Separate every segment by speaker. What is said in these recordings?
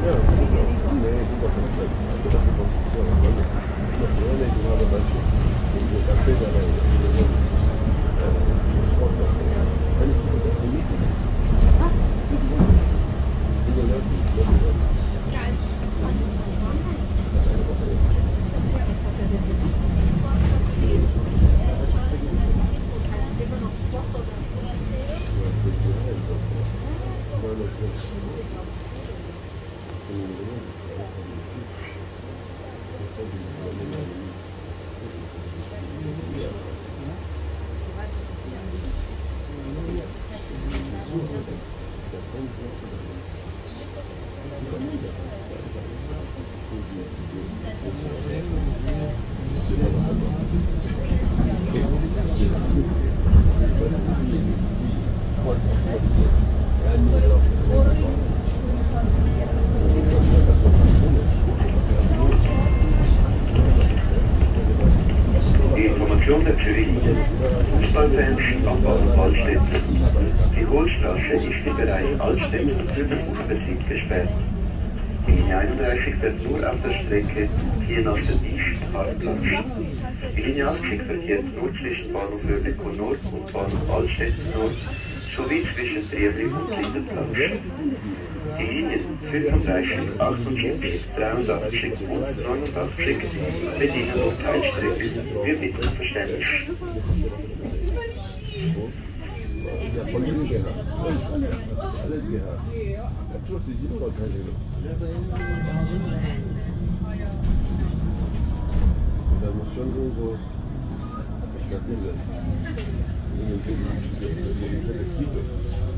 Speaker 1: Gracias. Aktenzeichen 48, 83 und 89 bedienen und Teilstrecke. Wir bitten um Verständnis.
Speaker 2: Ich habe von Ihnen gehört. Alles gehört. Natürlich sind wir keine Da muss schon irgendwo
Speaker 3: Stadt hinsetzen. Das ist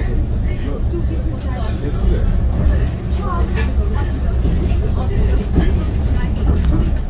Speaker 3: Thank you.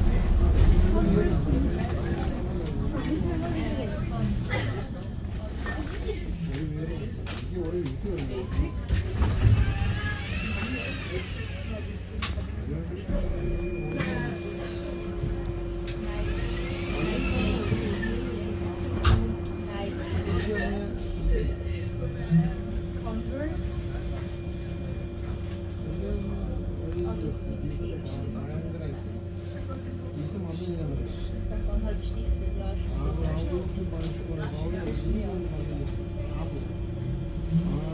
Speaker 3: Mm-hmm.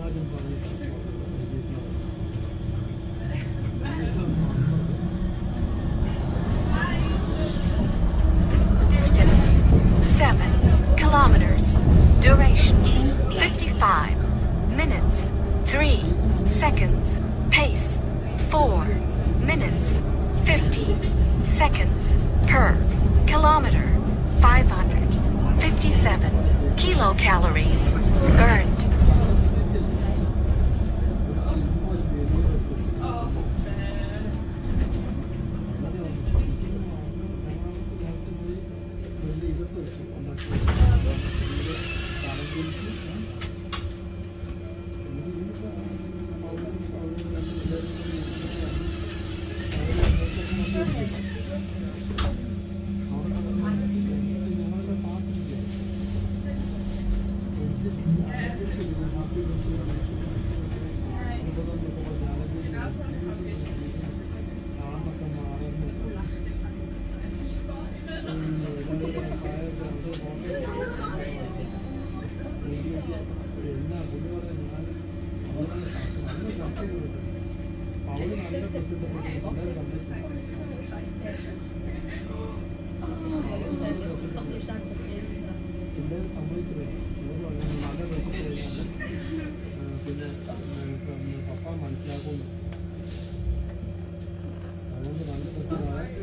Speaker 4: Thank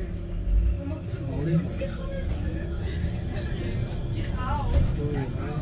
Speaker 4: het.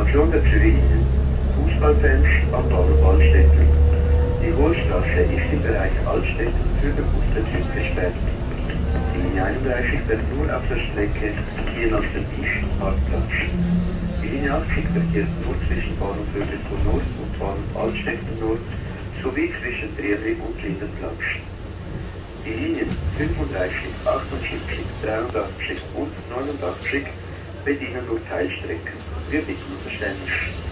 Speaker 1: Information der Zürich Fußballfans am Ballstetten. Die Hohlstraße ist im Bereich Altstedt für den Bustertyp gesperrt. Die Linie 31 wird nur auf der Strecke hier nach dem Tischmarktplatz. Die Linie 80 verkehrt nur zwischen Bahnhof Rödelko Nord und Bahnhof Altstetten Nord sowie zwischen Drehling und Lindenplatz. Die Linien 35, 78, 83 und 89 bedienen nur Teilstrecken
Speaker 4: üblichen Beständen.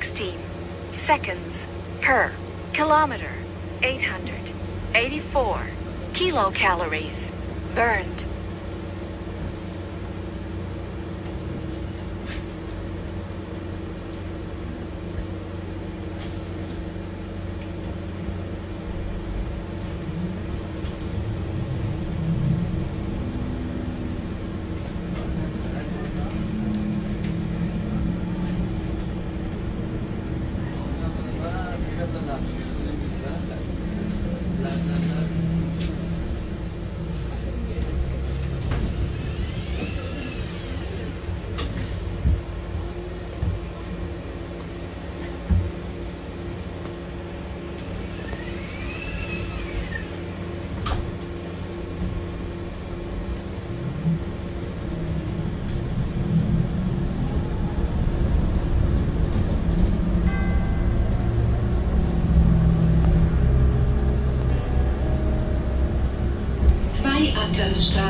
Speaker 4: 16 seconds. Per. Kilometer, 884 kilocalories. Burned. just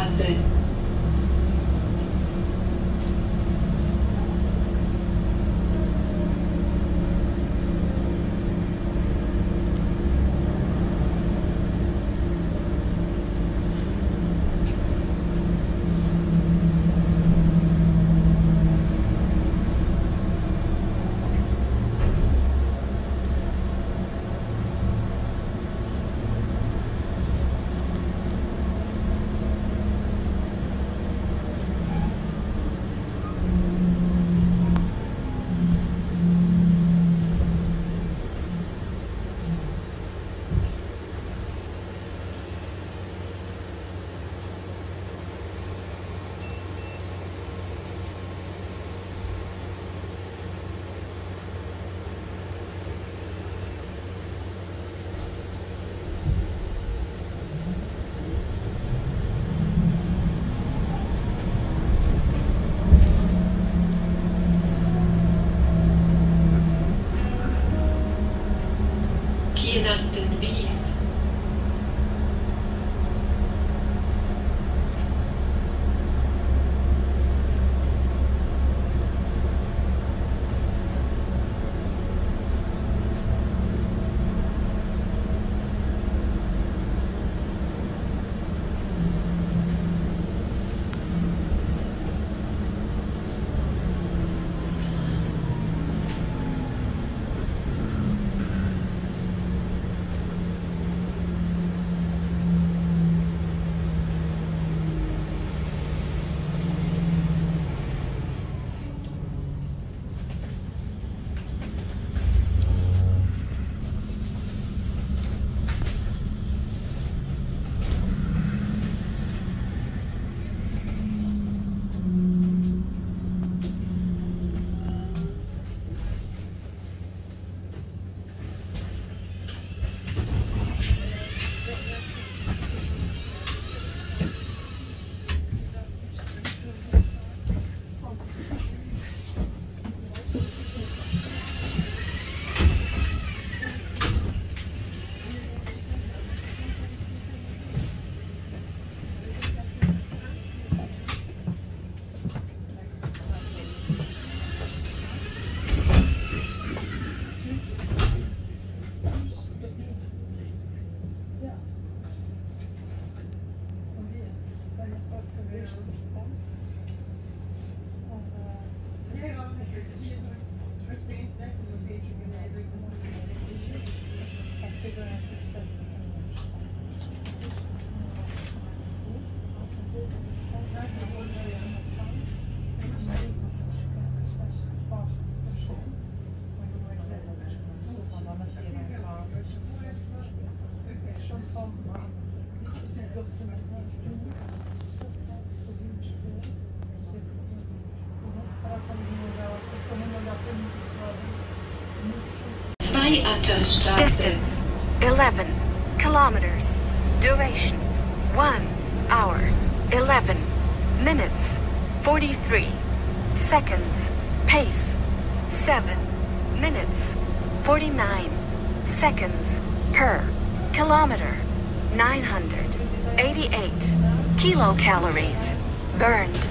Speaker 5: Distance 11 kilometers. Duration 1 hour 11 minutes 43 seconds. Pace 7 minutes 49 seconds per kilometer. 988 kilocalories burned.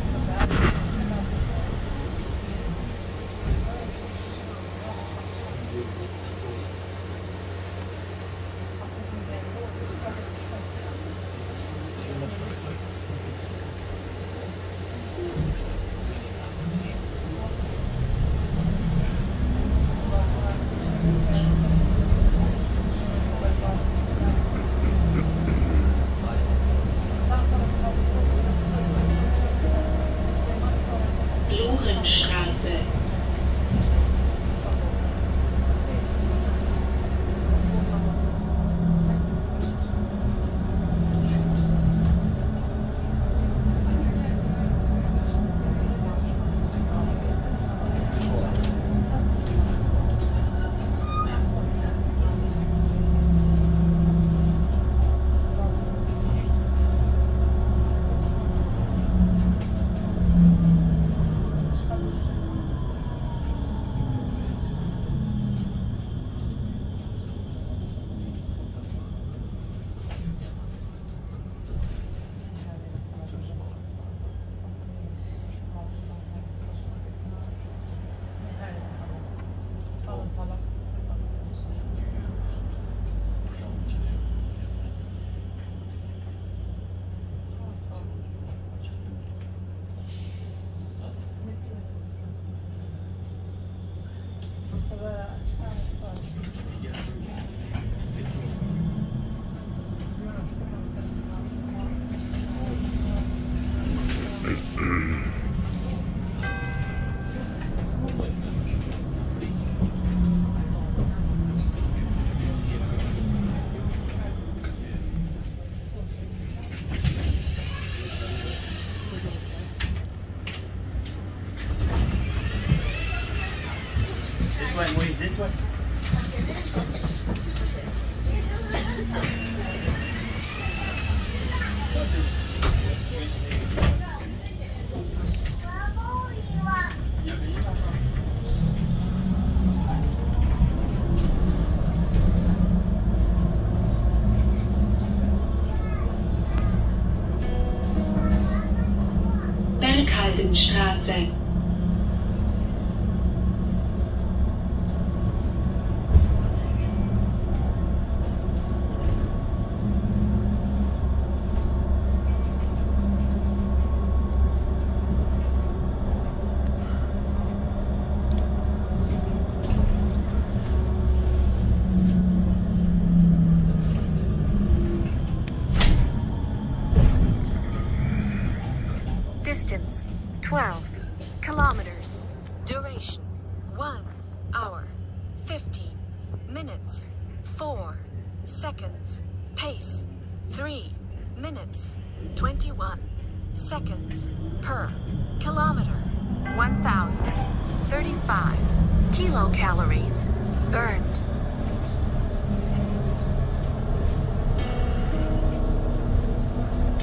Speaker 4: Berghaldenstraße.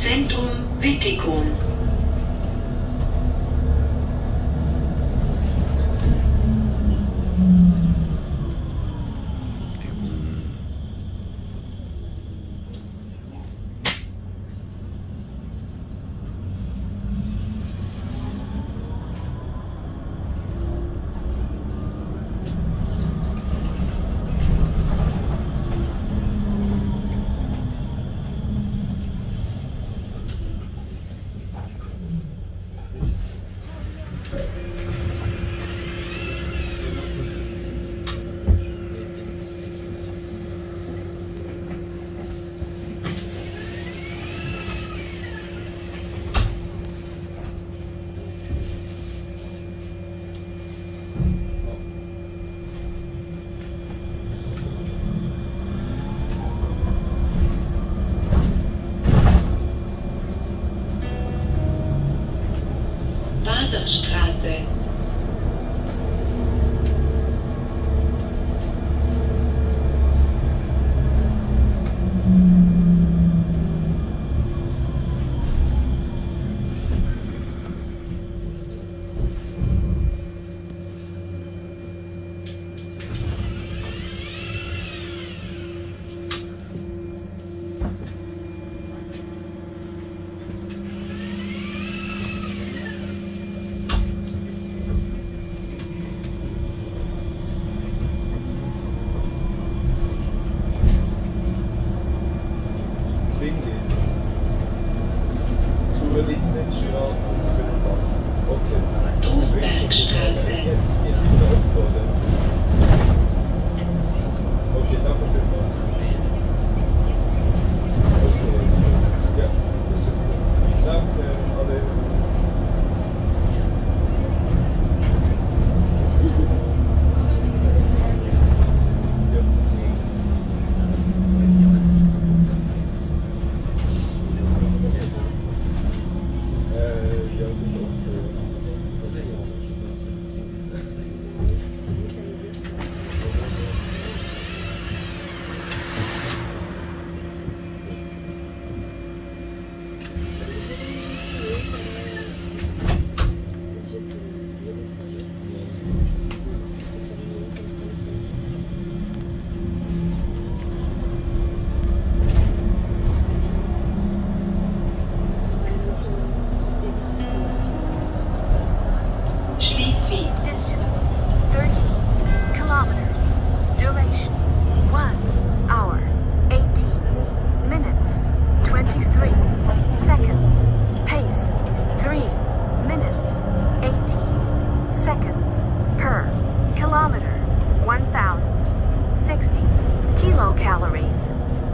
Speaker 4: Zentrum Wittikon.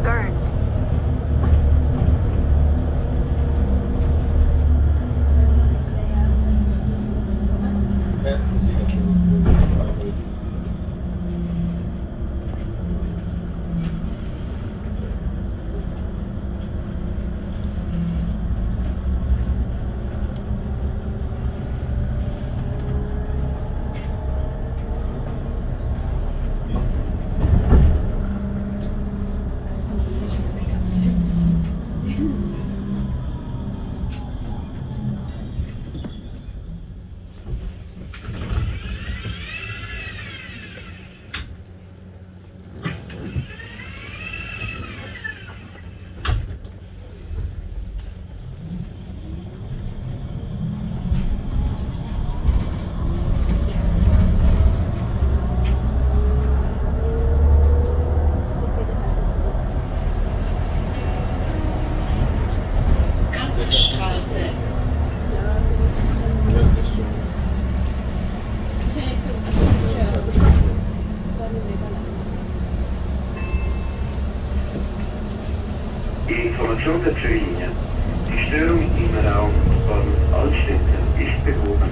Speaker 1: Burn. Information der Zügellinie. Die Störung im Raum Baden-Altstetten ist behoben.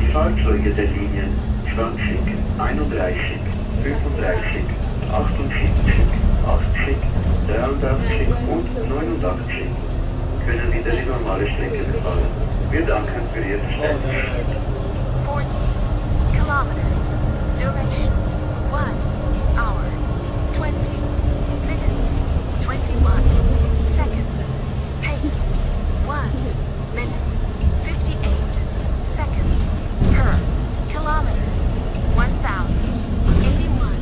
Speaker 1: Die Fahrzeuge der Linien 20, 31, 35, 78, 80, 83 und 89 können wieder die normale Strecke befahren. Wir danken für Ihr Verständnis.
Speaker 4: Distance 14 kilometers. Duration 1 Pace 1 minute 58 seconds per kilometer. 1081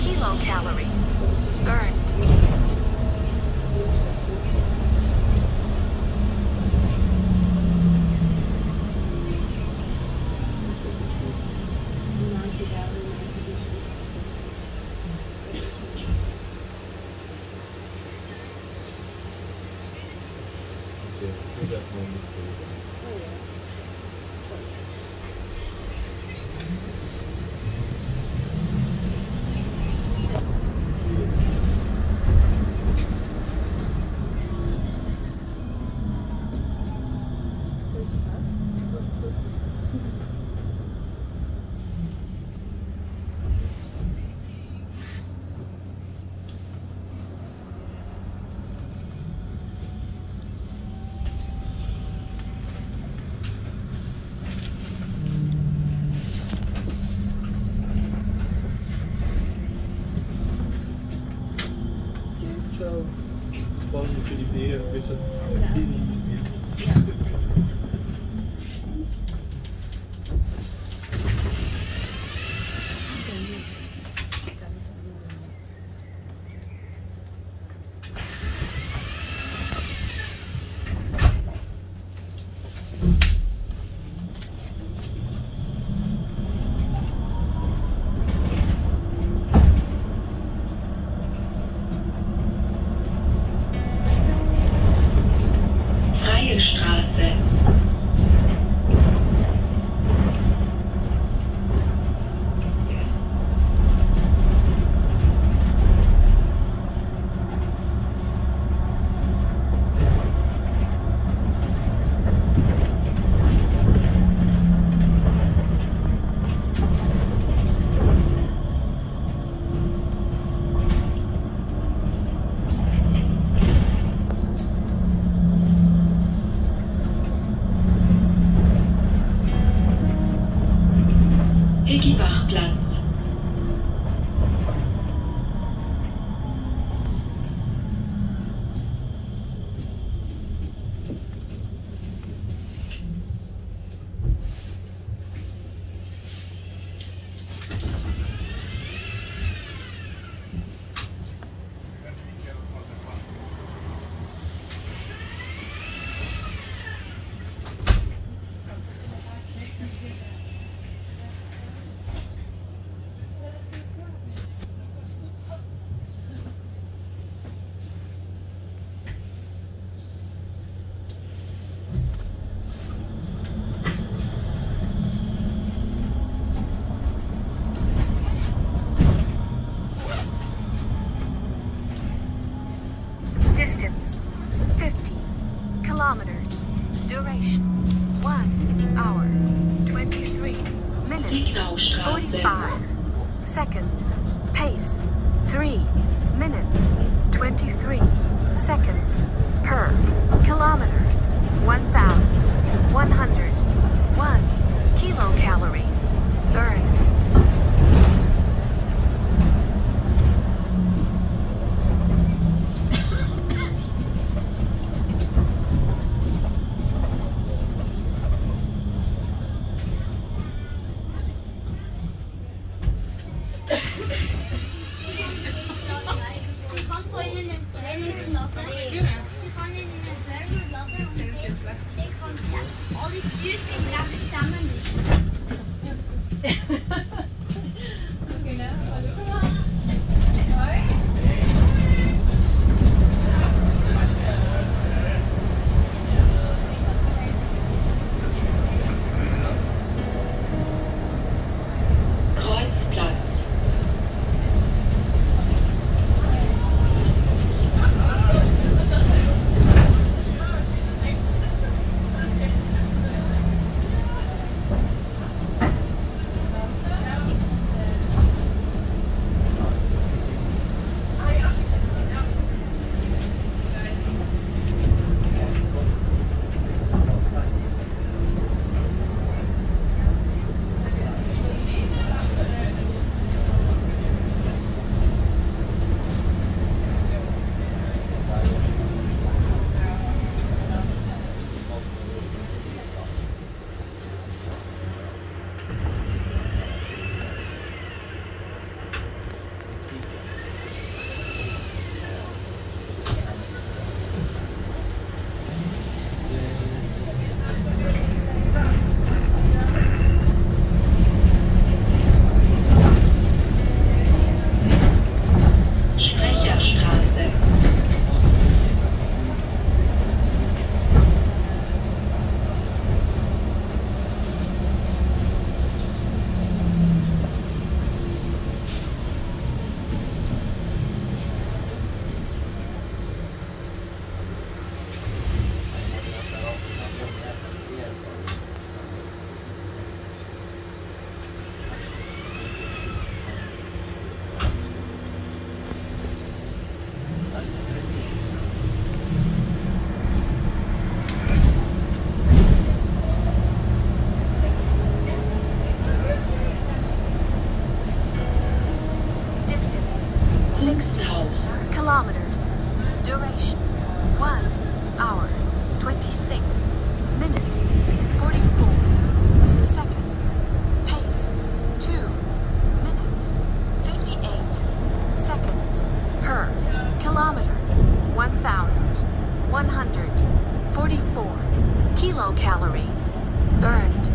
Speaker 4: kilocalories seconds. 1 hour 26 minutes 44 seconds. Pace 2 minutes 58 seconds per kilometer. 1,144 kilocalories burned.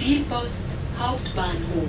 Speaker 6: Zielpost Hauptbahnhof.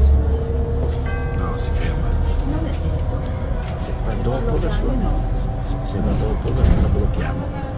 Speaker 7: Salvador toda a sua
Speaker 5: mão. Salvador toda a sua bloqueamos.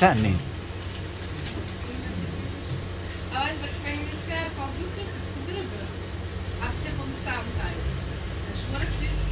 Speaker 5: Sani. Durabilir. Akçe konut sağlık
Speaker 8: ayrı. Şu
Speaker 9: olarak bir